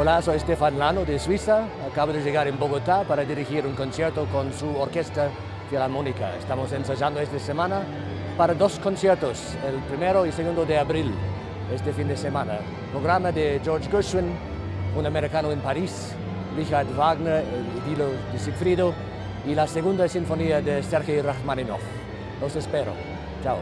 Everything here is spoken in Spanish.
Hola, soy Stefan Lano de Suiza. Acabo de llegar en Bogotá para dirigir un concierto con su orquesta filarmónica. Estamos ensayando esta semana para dos conciertos, el primero y segundo de abril, este fin de semana. Programa de George Gershwin, un americano en París, Richard Wagner, el idilo de Sigfrido y la segunda sinfonía de Sergei Rachmaninoff. Los espero. Chao.